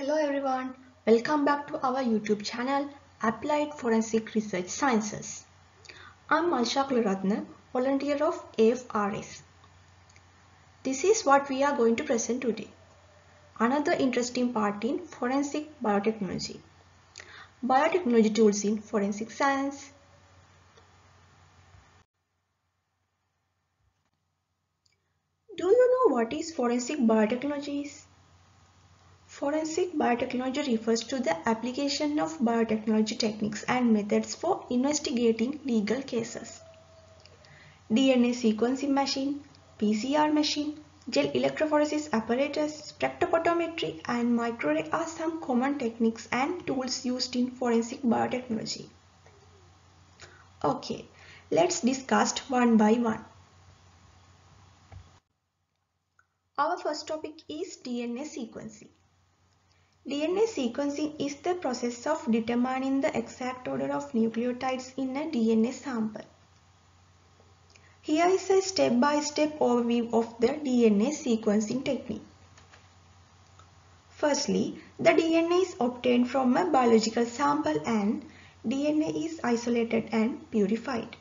Hello everyone, welcome back to our YouTube channel Applied Forensic Research Sciences. I'm Malsha Kularatne, volunteer of AFRS. This is what we are going to present today. Another interesting part in forensic biotechnology. Biotechnology tools in forensic science. Do you know what is forensic biotechnologies? Forensic biotechnology refers to the application of biotechnology techniques and methods for investigating legal cases. DNA sequencing machine, PCR machine, gel electrophoresis apparatus, spectrophotometry and microarray are some common techniques and tools used in forensic biotechnology. Okay, let's discuss one by one. Our first topic is DNA sequencing. DNA sequencing is the process of determining the exact order of nucleotides in a DNA sample. Here is a step-by-step -step overview of the DNA sequencing technique. Firstly, the DNA is obtained from a biological sample and DNA is isolated and purified.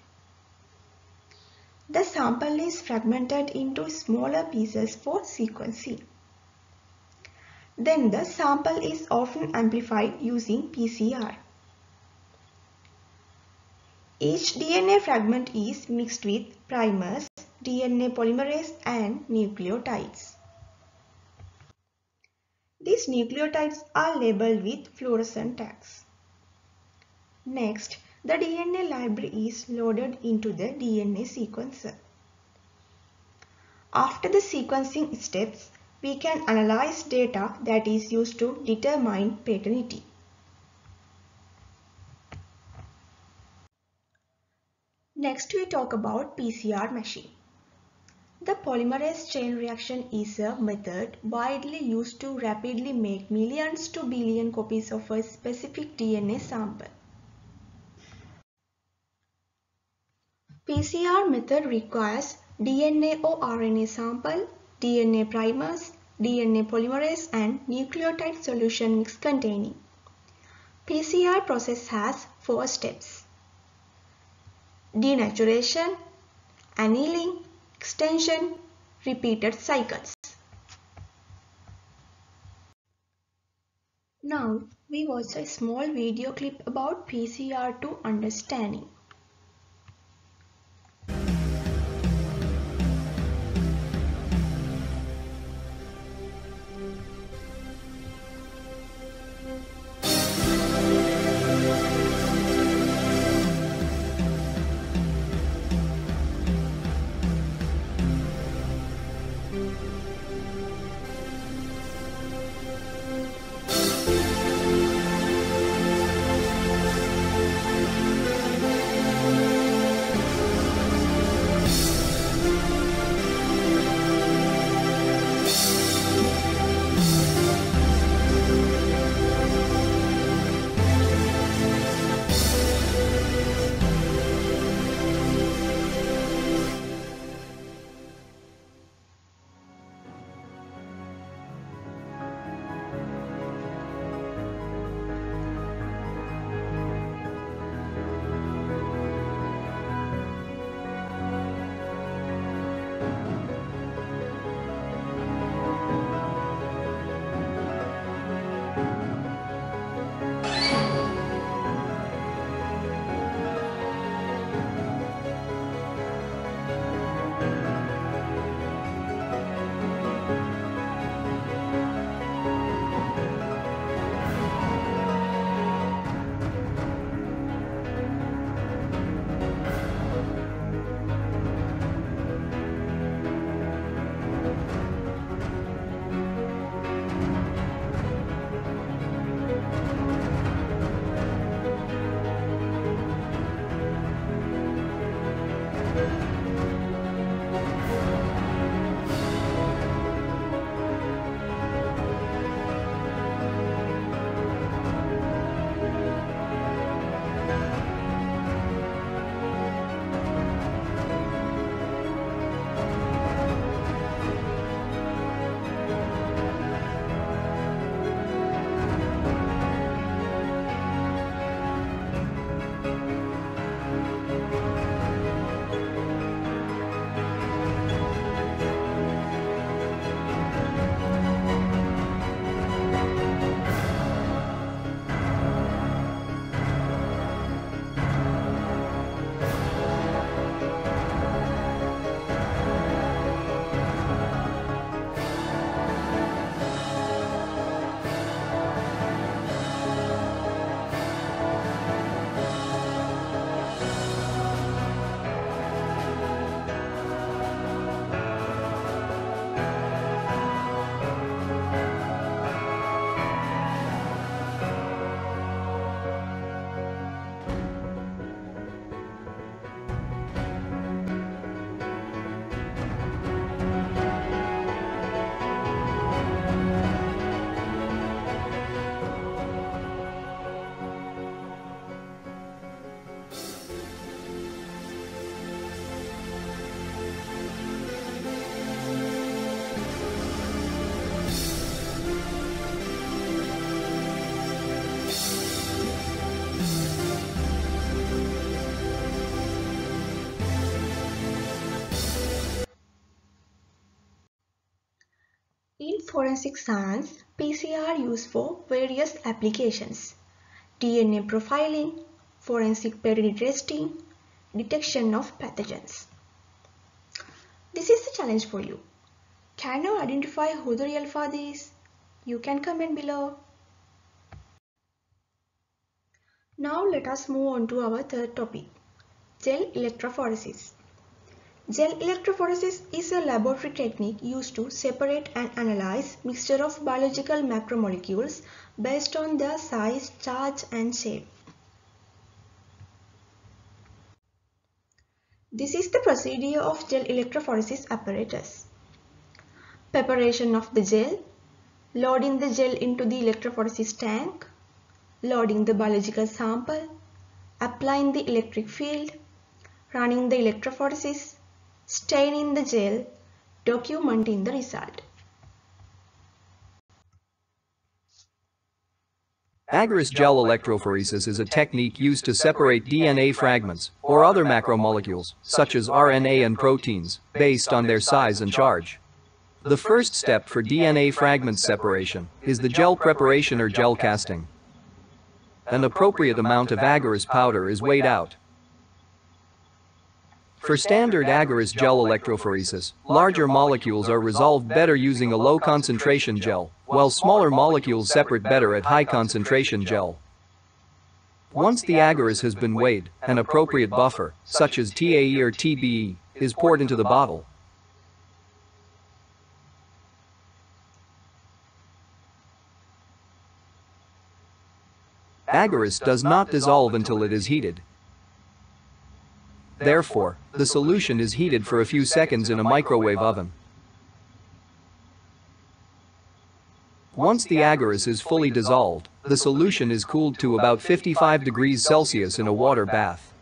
The sample is fragmented into smaller pieces for sequencing. Then the sample is often amplified using PCR. Each DNA fragment is mixed with primers, DNA polymerase and nucleotides. These nucleotides are labeled with fluorescent tags. Next, the DNA library is loaded into the DNA sequencer. After the sequencing steps, we can analyze data that is used to determine paternity. Next we talk about PCR machine. The polymerase chain reaction is a method widely used to rapidly make millions to billion copies of a specific DNA sample. PCR method requires DNA or RNA sample DNA primers, DNA polymerase and nucleotide solution mix containing. PCR process has four steps. Denaturation, annealing, extension, repeated cycles. Now we watch a small video clip about PCR to understanding. Forensic science, PCR used for various applications. DNA profiling, forensic pedigree testing, detection of pathogens. This is the challenge for you. Can you identify who the real father is? You can comment below. Now let us move on to our third topic, gel electrophoresis. Gel electrophoresis is a laboratory technique used to separate and analyze mixture of biological macromolecules based on their size, charge and shape. This is the procedure of gel electrophoresis apparatus. Preparation of the gel, loading the gel into the electrophoresis tank, loading the biological sample, applying the electric field, running the electrophoresis, staining the gel, documenting the result. Agarose gel electrophoresis is a technique used to separate DNA fragments or other macromolecules, such as RNA and proteins, based on their size and charge. The first step for DNA fragment separation is the gel preparation or gel casting an appropriate amount of agarose powder is weighed out. For standard agarose gel electrophoresis, larger molecules are resolved better using a low concentration gel, while smaller molecules separate better at high concentration gel. Once the agarose has been weighed, an appropriate buffer, such as TAE or TBE, is poured into the bottle. Agarose does not dissolve until it is heated. Therefore, the solution is heated for a few seconds in a microwave oven. Once the agarose is fully dissolved, the solution is cooled to about 55 degrees Celsius in a water bath.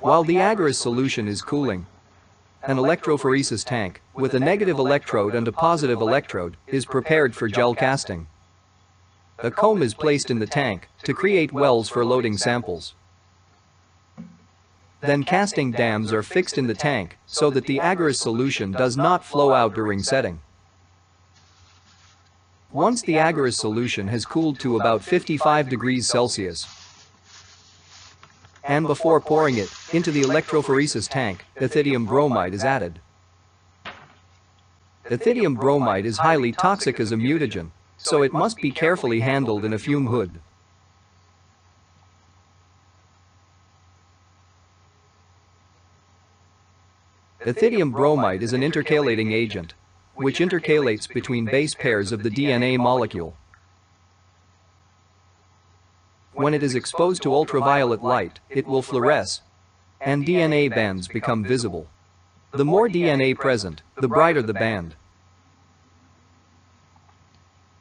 While the agarose solution is cooling, an electrophoresis tank, with a negative electrode and a positive electrode, is prepared for gel casting. A comb is placed in the tank to create wells for loading samples. Then casting dams are fixed in the tank so that the agarose solution does not flow out during setting. Once the agarose solution has cooled to about 55 degrees Celsius, and before pouring it into the electrophoresis tank, ethidium bromide is added. Ethidium bromide is highly toxic as a mutagen so it must be carefully handled in a fume hood. Ethidium bromide is an intercalating agent, which intercalates between base pairs of the DNA molecule. When it is exposed to ultraviolet light, it will fluoresce, and DNA bands become visible. The more DNA present, the brighter the band.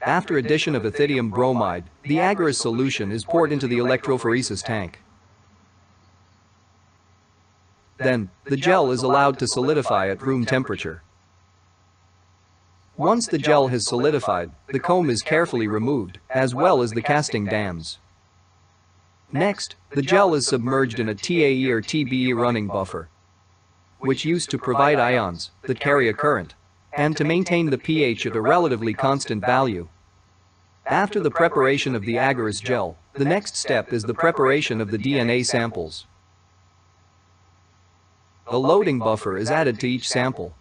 After addition of ethidium bromide, the agarose solution is poured into the electrophoresis tank. Then, the gel is allowed to solidify at room temperature. Once the gel has solidified, the comb is carefully removed, as well as the casting dams. Next, the gel is submerged in a TAE or TBE running buffer, which used to provide ions that carry a current, and to maintain the pH at a relatively constant value. After the preparation of the agarose gel, the next step is the preparation of the DNA samples. A loading buffer is added to each sample.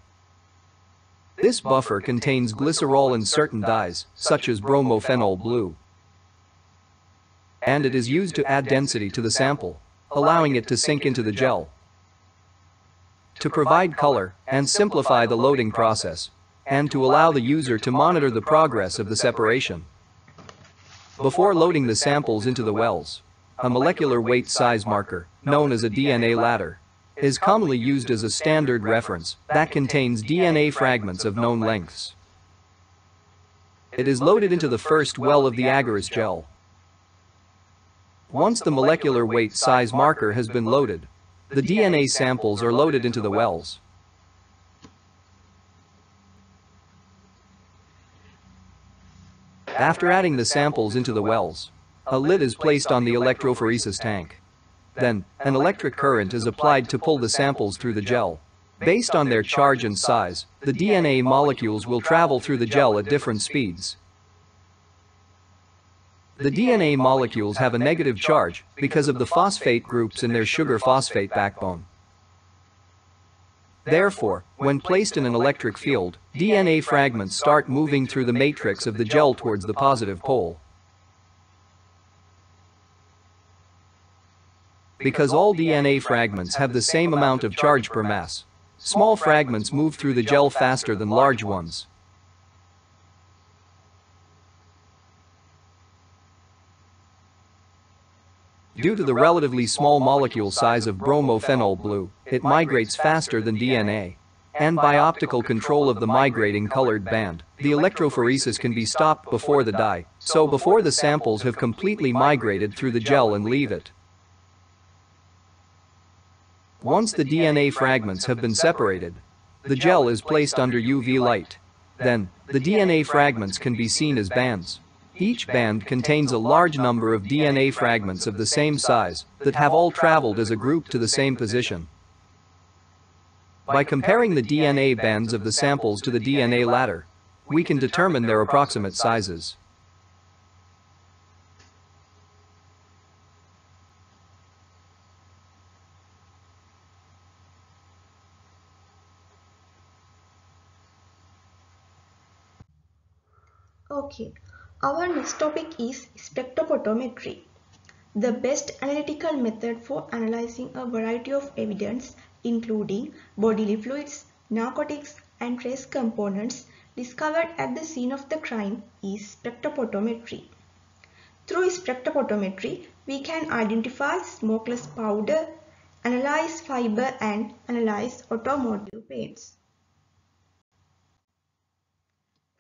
This buffer contains glycerol and certain dyes, such as bromophenol blue. And it is used to add density to the sample, allowing it to sink into the gel. To provide color and simplify the loading process, and to allow the user to monitor the progress of the separation. Before loading the samples into the wells, a molecular weight size marker, known as a DNA ladder, is commonly used as a standard reference that contains DNA fragments of known lengths. It is loaded into the first well of the agarose gel. Once the molecular weight size marker has been loaded, the DNA samples are loaded into the wells. After adding the samples into the wells, a lid is placed on the electrophoresis tank. Then, an electric current is applied to pull the samples through the gel. Based on their charge and size, the DNA molecules will travel through the gel at different speeds. The DNA molecules have a negative charge because of the phosphate groups in their sugar phosphate backbone. Therefore, when placed in an electric field, DNA fragments start moving through the matrix of the gel towards the positive pole. Because all DNA fragments have the same amount of charge per mass, small fragments move through the gel faster than large ones. Due to the relatively small molecule size of bromophenol blue, it migrates faster than DNA. And by optical control of the migrating colored band, the electrophoresis can be stopped before the dye, so before the samples have completely migrated through the gel and leave it. Once the DNA fragments have been separated, the gel is placed under UV light. Then, the DNA fragments can be seen as bands. Each band contains a large number of DNA fragments of the same size that have all traveled as a group to the same position. By comparing the DNA bands of the samples to the DNA ladder, we can determine their approximate sizes. Okay, our next topic is spectrophotometry. The best analytical method for analyzing a variety of evidence including bodily fluids, narcotics and trace components discovered at the scene of the crime is spectrophotometry. Through spectrophotometry, we can identify smokeless powder, analyze fiber and analyze automotive paints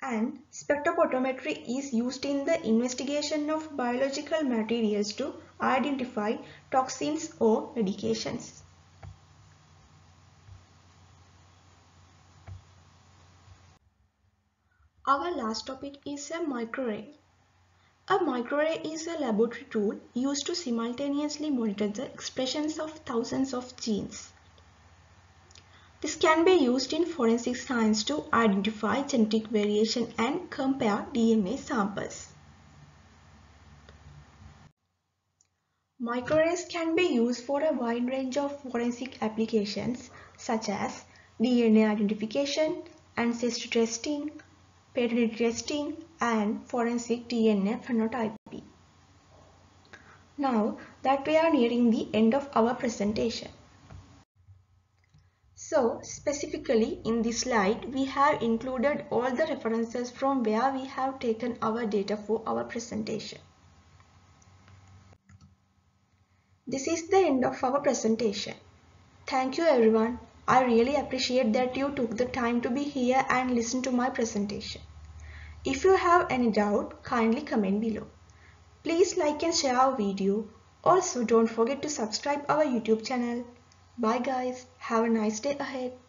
and spectrophotometry is used in the investigation of biological materials to identify toxins or medications. Our last topic is a microarray. A microarray is a laboratory tool used to simultaneously monitor the expressions of thousands of genes. This can be used in forensic science to identify genetic variation and compare DNA samples. Microarrays can be used for a wide range of forensic applications such as DNA identification, ancestry testing, paternity testing and forensic DNA phenotyping. Now that we are nearing the end of our presentation. So specifically in this slide we have included all the references from where we have taken our data for our presentation. This is the end of our presentation. Thank you everyone. I really appreciate that you took the time to be here and listen to my presentation. If you have any doubt, kindly comment below. Please like and share our video. Also don't forget to subscribe our YouTube channel. Bye guys. Have a nice day ahead.